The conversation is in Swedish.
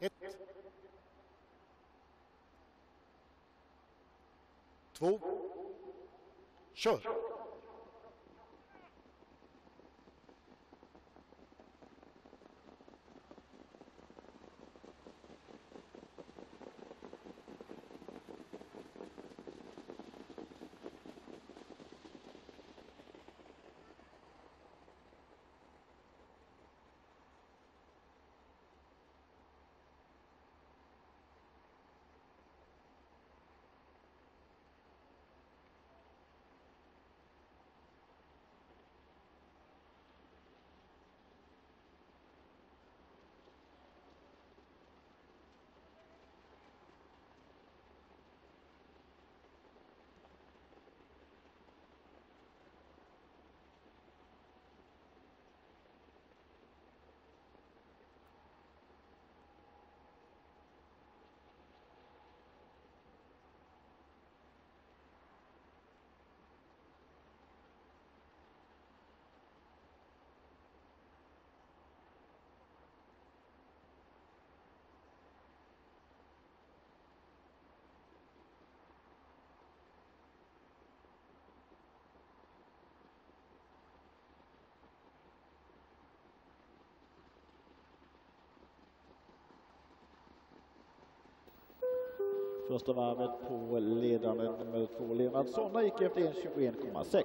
Ett. Två. Kör! Första varvet på ledande nummer två, Lennart gick efter 1.21,6.